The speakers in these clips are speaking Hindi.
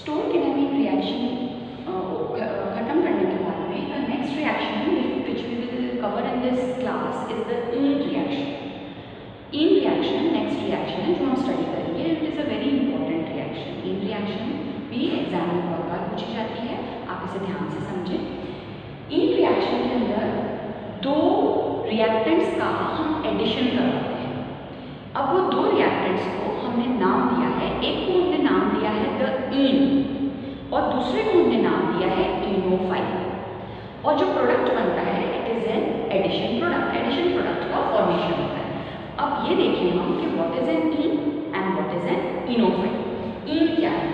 स्टोन किनेमिक रिएक्शन खत्म करने के बाद में the next reaction which we will cover in this class is the ene reaction ene reaction next reaction है जो हम स्टडी करेंगे it is a very important reaction ene reaction भी एग्ज़ाम में बहुत बार पूछी जाती है, आप इसे ध्यान से समझें। इन रिएक्शन के अंदर, दो रिएक्टेंट्स का हम एडिशन करवाते हैं। अब वो दो रिएक्टेंट्स को हमने नाम दिया है, एक को हमने नाम दिया है द इन और दूसरे को हमने नाम दिया है इनोफाइल और जो प्रोडक्ट बनता है it is an addition product addition product का फॉर्मेशन होता है। अब ये देखें हम कि what is an ene and what is an enophile ene क्या है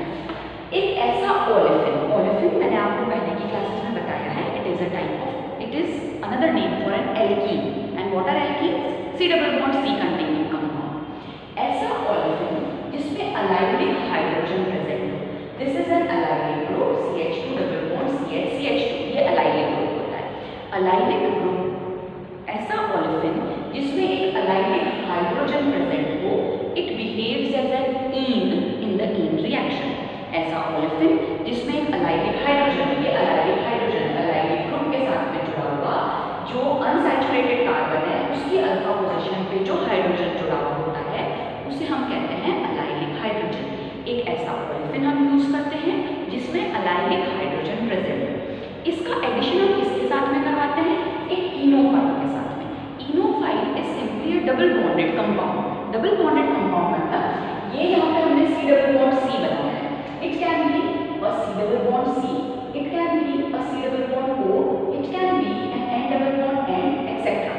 एक ऐसा ओलेफिन ओलेफिन मैंने आपको पहले की क्लासेस में बताया है it is a type of it is another name for an alkene and what are alkenes C double bond C containing compound ऐसा ओलेफिन जिसमें अलाइलिक हाइड्रोजन प्रेजेंट हो this is an allylic group CH2 double bond CH CH2 ये अलाइलिक ग्रुप होता है अलाइलिक ग्रुप ऐसा ओलेफिन जिसमें एक अलाइलिक हाइड्रोजन प्रेजेंट हो it behaves as an ene ene reaction ऐसा ओलेफिन जिसमें एक अलाइलिक हाइड्रोजन ये अलाइलिक हाइड्रोजन अलाइलिक ग्रुप के साथ में जुड़ा हुआ जो अनसैचुरेटेड कार्बन है, उसकी अल्फ़ा पोजीशन पे जो हाइड्रोजन जुड़ा हुआ होता है, उसे हम कहते हैं अलाइलिक हाइड्रोजन एक ऐसा ओलेफिन हम यूज़ करते हैं जिसमें अलाइलिक हाइड्रोजन प्रेजेंट इसका एडिशन हम किसके साथ में करवाते हैं? एक इनोफाइल के साथ में। Enophile is simply double bonded compound double bonded compound मतलब ये यहाँ पे हमने सी डबल बॉन्ड सी बनाया है it can be a bond C it can be a C double bond O it can be an N double bond N etcetera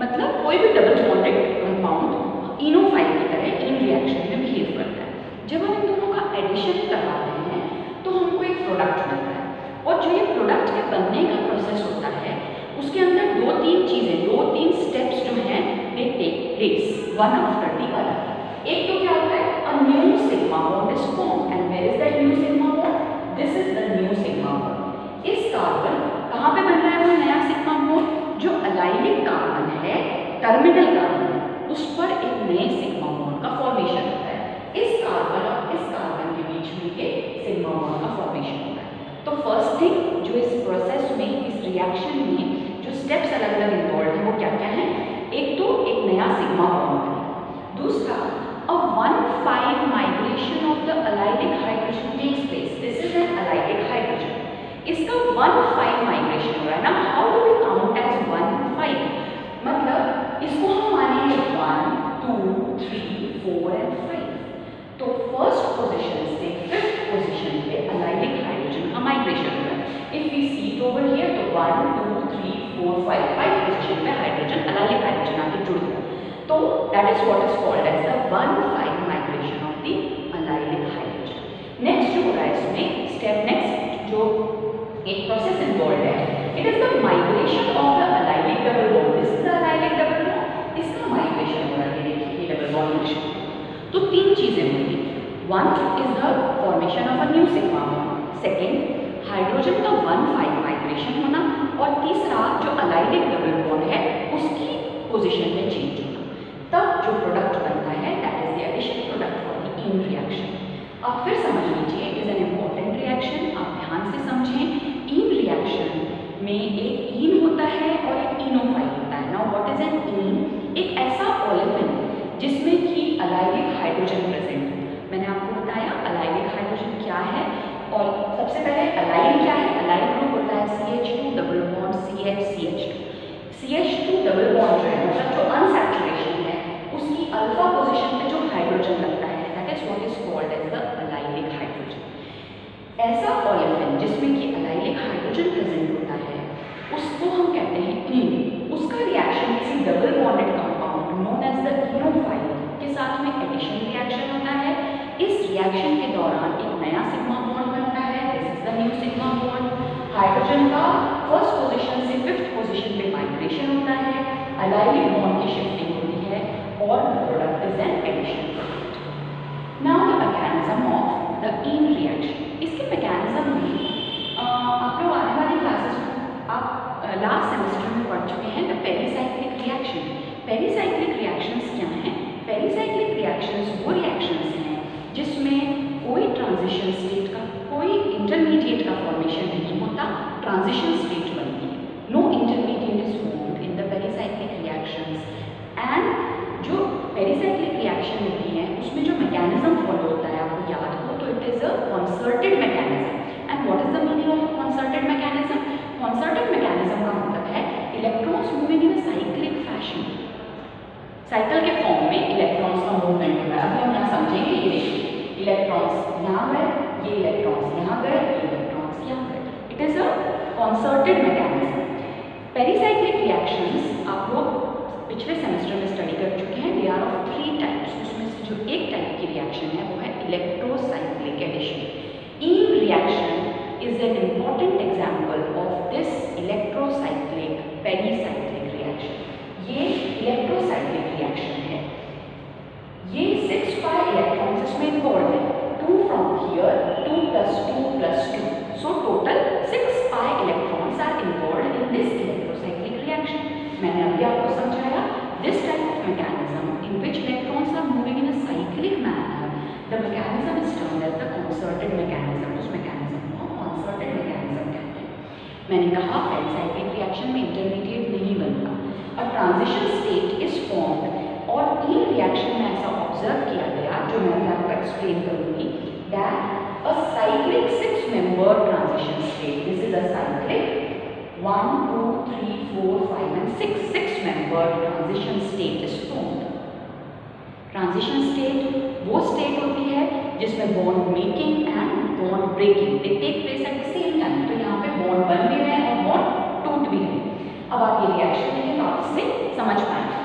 मतलब कोई भी डबल बॉन्डेड कंपाउंड इनोफाइल की तरह इन रिएक्शन में बिहेव करता है। जब हम इन दोनों का एडिशन करवाते हैं तो हमको एक प्रोडक्ट मिलता है। और जो ये प्रोडक्ट के बनने का प्रोसेस होता है, उसके अंदर दो तीन चीज़ें, दो तीन स्टेप्स जो हैं they take place one after the other एक तो क्या होता है? A new sigma bond is form and where is that new sigma bond this is the new sigma bond इस कार्बन कहाँ पे बन रहा है वो नया सिग्मा बॉन्ड जो अलाइलिक कार्बन है कार्बन है, उस पर एक नए सिग्मा बॉन्ड का फॉर्मेशन होता है। इस कार्बन और इस कार्बन के बीच में ये सिग्मा बॉन्ड का फॉर्मेशन होता है। तो फ़र्स्ट थिंग जो इस प्रोसेस में, इस रिएक्शन में जो स्टेप्स अलग अलग इन्वॉल्व हैं, वो क्या क्या हैं? एक तो एक नया सिग्मा बॉन्ड बनेगा दूसरा, a one five migration of the allylic hydrogen takes place this is an allylic hydrogen इसका वन फाइव माइग्रेशन हो रहा है ना how do we count as one five मतलब इसको हम मानेंगे one two three four and five तो फ़र्स्ट पोजीशन से फिफ्थ पोजीशन पे अलाइलिक हाइड्रोजन का माइग्रेशन हो रहा है if we see it over here तो one two three four five five position पे हाइड्रोजन अलाइलिक हाइड्रोजन आके जुड़ गया is what is called as the one five migration of the allylic hydrogen next जो हो रहा स्टेप नेक्स्ट जो एक प्रोसेस इन्वॉल्व है it is the migration of the allylic double bond this is the allylic double bond इसका माइग्रेशन हो रहा है, देखिए बॉन्ड मिक्सचर तो तीन चीज़ें होंगी। One is the formation of a new sigma bond second hydrogen का वन फाइव माइग्रेशन होना. और तीसरा, जो अलाइलिक डबल बॉन्ड है, उसकी पोजीशन में चेंज तब जो प्रोडक्ट बनता है that is the addition product for the ene reaction आप फिर समझ लीजिए इज़ एन इंपॉर्टेंट रिएक्शन आप ध्यान से समझें इन रिएक्शन में एक इन होता है और एक इनोफाइल होता है. Now what is an ene एक ऐसा ओलेफिन जिसमें कि अलाइविक हाइड्रोजन प्रेजेंट है. मैंने आपको बताया अलाइविक हाइड्रोजन क्या है और सबसे पहले अलाइल क्या है? अलाइल ग्रुप होता है C H two double bond C H C H two C H two double bond जो है मतलब जो अनसैचुरेशन है उसकी अल्फ़ा पोजिशन पे जो हाइड्रोजन लगता है that is what is called as the allylic hydrogen ऐसा ओलेफिन जिसमें कि अलाइलिक हाइड्रोजन प्रेजेंट होता है उसको हम कहते हैं इन उसका रिएक्शन किसी double bonded compound known as the enophile के साथ में एडिशन रिएक्शन होता है इस रिएक्शन के दौरान एक नया सिग्मा बॉन्ड बनता है this is the new sigma bond hydrogen का फ़र्स्ट पोजीशन से फिफ्थ पोजीशन पे माइग्रेशन होता है अलाइलिक बॉन्ड की शिफ्टिंग होती है और the product is an addition now the mechanism of the ene reaction इसके मैकेनिज्म में आप लोग आने वाली क्लासेस आप लास्ट सेमेस्टर में पढ़ चुके हैं the pericyclic reaction pericyclic reactions क्या हैं? पेरीसाइक्लिक रिएक्शंस वो रिएक्शंस हैं जिसमें कोई ट्रांजिशन स्टेट का साइकिल के फॉर्म में मूवमेंट हो रहा है अभी हम यहाँ समझेंगे ये देखिए इलेक्ट्रॉन्स यहाँ गए ये इलेक्ट्रॉन्स यहाँ गए ये इलेक्ट्रॉन्स यहाँ गए it is a concerted mechanism pericyclic reactions आप लोग पिछले सेमेस्टर में स्टडी कर चुके हैं they are of three types उसमें से जो एक टाइप की रिएक्शन है, वो है electrocyclic addition ene reaction is an important example of this electrocyclic pericyclic reaction. ये इलेक्ट्रोसाइक्लिक रिएक्शन है ये सिक्स pi इलेक्ट्रॉन्स इसमें इन्वॉल्व है two from here two plus two plus two so total six pi electrons are involve in this electrocyclic reaction मैंने अभी आपको समझाया this type of mechanism in which electrons are moving in a cyclic manner the mechanism is termed as the concerted mechanism उस मैकेनिज्म को कंसर्टेड मैकेनिज्म कहते हैं मैंने कहा पेरिसाइक्लिक रिएक्शन में इंटरमीडिएट नहीं बनता. और ट्रांजिशन स्टेट इज़ फॉर्म्ड और इन रिएक्शन में ऐसा ऑब्ज़र्व किया गया, जो मैं अभी आपको एक्सप्लेन करूँगी that a cyclic six member transition state this is a cyclic one two three four five and six six member transition state is formed transition state वो स्टेट होती है जिसमें bond making and bond breaking they take place at the same time तो यहाँ पे बन भी है और बोन टूट भी है अब आप ये रिएक्शन देखें तो आप इससे समझ पाएँगे।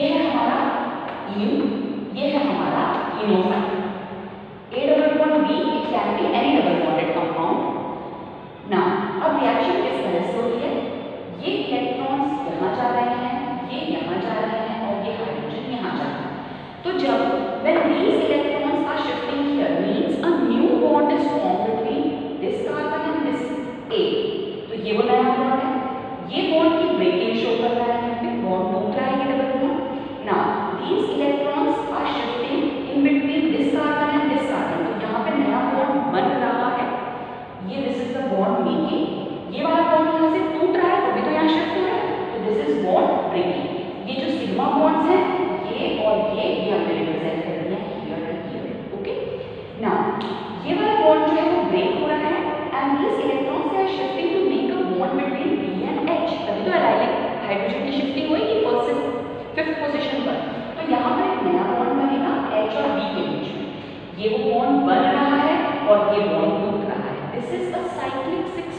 ये है हमारा इन ये है हमारा enophile A double bond B it can be any double bonded compound now अब रिएक्शन किस तरह से होती है ये इलेक्ट्रॉन्स यहाँ जा रहे हैं ये यहाँ जा रहे हैं और ये हाइड्रोजन यहाँ जा रहा है तो जब when these electrons are shifting here means a new bond is formed between this carbon and this A तो ये वो नया बॉन्ड है ये बॉन्ड की ब्रेकिंग शो कर रहा है यहाँ पे बॉन्ड टूट रहा है ये double bond now these electrons are shifting in between this carbon and this carbon तो यहाँ पे नया बॉन्ड बन रहा है ये this is the bond making ये वाला बॉन्ड यहाँ से टूट रहा है, तभी तो यहाँ शिफ्ट हो रहा है। तो this is bond breaking. ये जो सिग्मा बॉन्ड्स हैं, ये और ये ये हमने रिप्रेजेंट कर दिया here and here okay now ये वाला बॉन्ड जो है, वो ब्रेक हो रहा है and this electrons are shifting to make a bond between B and H तभी तो एलाइलिक हाइड्रोजन की शिफ्टिंग होगी फ़र्स्ट से फिफ्थ पोजीशन पर। तो यहाँ पर एक नया बॉन्ड बनेगा एच और बी के बीच में। ये वो बॉन्ड बन रहा है और ये बॉन्ड टूट रहा है this is a cyclic six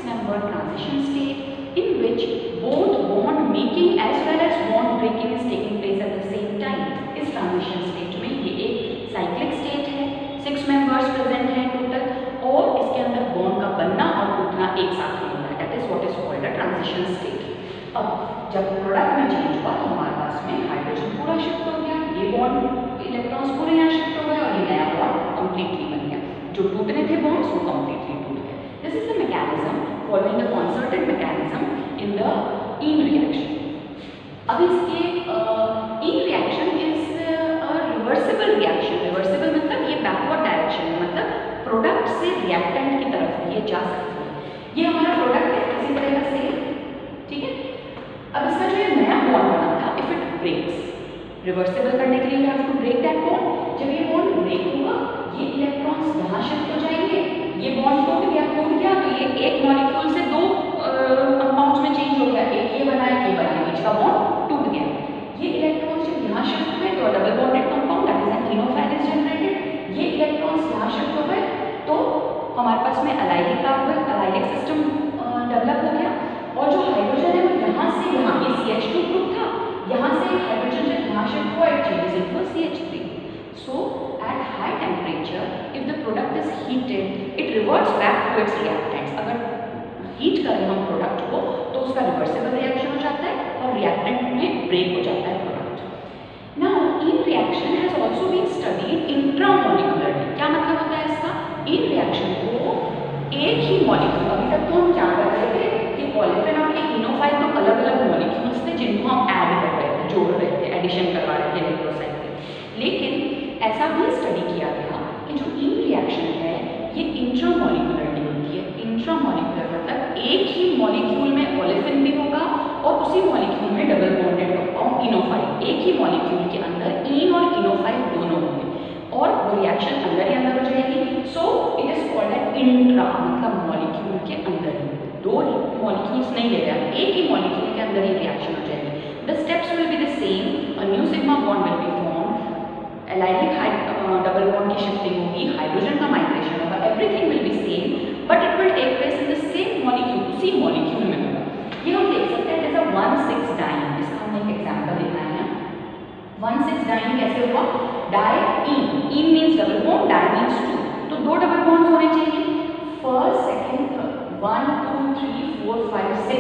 transition state in which both bond making as well as bond breaking is taking place at the same time. इस ट्रांजिशन स्टेट में ये एक साइक्लिक स्टेट है सिक्स मेंबर्स प्रेजेंट हैं टोटल और इसके अंदर बॉन्ड का बनना और टूटना में होता है। That is what is called a transition state अब जब प्रोडक्ट में चेंज हुआ तो हमारे पास में हाइड्रोजन पूरा शिफ्ट हो गया, ये बॉन्ड इलेक्ट्रॉन्स पूरे यहाँ शिफ्ट हो गए और ये नया बॉन्ड कंप्लीटली बन गया। जो टूटने थे बॉन्ड्स वो कंप्लीटली टूट गए। This is the mechanism following the concerted mechanism in the ene reaction अब इसके ene reaction is reversible reaction reversible मतलब ये बैकवर्ड डायरेक्शन है मतलब प्रोडक्ट से रिएक्टेंट की तरफ़ ये जा सकती है। ये हमारा प्रोडक्ट है, इसी तरह का सेम ठीक है? अब इसका जो ये नया बॉन्ड बना था इफ़ इट ब्रेक्स रिवर्सिबल करने के लिए हैव ब्रेक दैट बॉन्ड जब ये बॉन्ड ब्रेक होगा, ये इलेक्ट्रॉन्स यहाँ शिफ्ट हो जाएँगे, ये बॉन्ड टूट गया ये एक मॉलिक्यूल से दो कंपाउंड्स में चेंज हो गया। एक ये बना, एक ये बना, बीच का बॉन्ड टूट गया। ये इलेक्ट्रॉन्स जब यहाँ शिफ्ट हुए तो double bonded compound that is an enophile is generated ये इलेक्ट्रॉन्स यहाँ शिफ्ट हो गए तो हमारे पास में allylic carbon allylic system develop हो गया। और जो हाइड्रोजन है, वो यहाँ से, यहाँ ये सी एच टू ग्रुप था, यहाँ से हाइड्रोजन जब यहाँ शिफ्ट हुआ it changes into C H three so at high temperature, if the product is heated, it reverts back to its अगर हीट करें हम प्रोडक्ट को तो उसका रिवर्सिबल रिएक्शन हो जाता है और रिएक्टेंट में ब्रेक हो जाता है। नहीं ले रहे एक ही मॉलिक्यूल के अंदर ही रिएक्शन हो जाएगी। The steps will be the same और new sigma bond will be form allylic double bond की शिफ्टिंग होगी। हाइड्रोजन का माइग्रेशन होगा। Everything will be same but it will take place in the same molecule C molecule में होगा। ये हम देख सकते हैं जैसा वन सिक्स डाइन इसका हमने एक एग्ज़ाम्पल लेना है। वन सिक्स डाइन कैसे हुआ? Di ene ene means double bond di means two तो दो डबल बॉन्ड होने चाहिए। First second third one two three four five six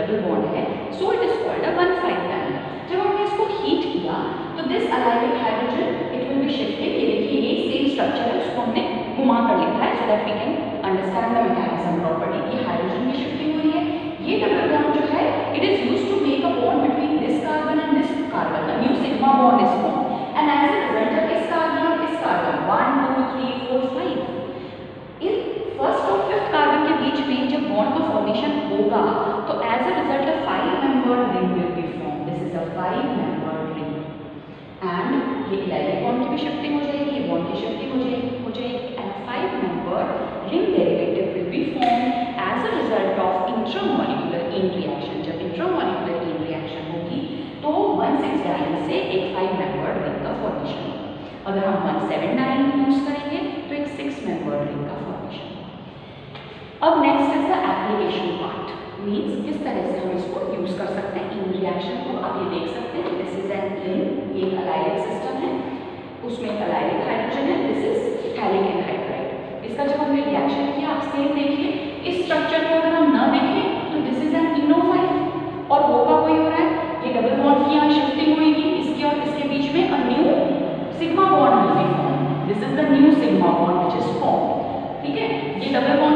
double bond है so it is called a one five diene जब हमने इसको हीट किया तो this allylic hydrogen it will be shifted ये देखिए ये सेम स्ट्रक्चर है, उसको हमने घुमा कर लिखा है so that we can understand the mechanism property की हाइड्रोजन की शिफ्टिंग हुई है। ये डबल बॉन्ड जो है it is used to make a bond between this carbon and this carbon a new sigma bond is form and as a result इस कार्बन और इस कार्बन 1 2 3 4 5 इन फ़र्स्ट और फिफ्थ कार्बन के बीच में जब बॉन्ड का फॉर्मेशन होगा तो as a result a five membered ring will be form this is a five membered ring and ये इलेक्ट्रिक बॉन्ड की भी शिफ्टिंग हो जाएगी ये बॉन्ड की शिफ्टिंग हो जाएगी हो जाएगी and five member ring derivative will be form as a result of intramolecular in reaction जब इंट्रामोलिकुलर इन रिएक्शन होगी तो वन सिक्स डाइन से एक फाइव मेंबर्ड रिंग का फॉर्मेशन होगा अगर हम वन सेवन डाइन यूज़ करेंगे तो एक सिक्स मेंबर्ड रिंग का फॉर्मेशन अब next is the application part means किस तरह से हम इसको यूज़ कर सकते हैं? इन रिएक्शन को, आप ये देख सकते हैं। दिस इज़ एन इन ये एक अलाइलिक सिस्टम है। उसमें एक अलाइलिक हाइड्रोजन है। दिस इज़ इथैलिक एनहाइड्राइड इसका जब हमने रिएक्शन किया, आप सेम देखिए। इस स्ट्रक्चर को अगर हम ना देखें तो दिस इज़ एन इनोफाइल और वो का वही हो रहा है? ये डबल बॉन्ड की यहाँ शिफ्टिंग हुई इसके और इसके बीच में a new sigma bond will be form this is the new sigma bond which is form ठीक है? ये डबल बॉन्ड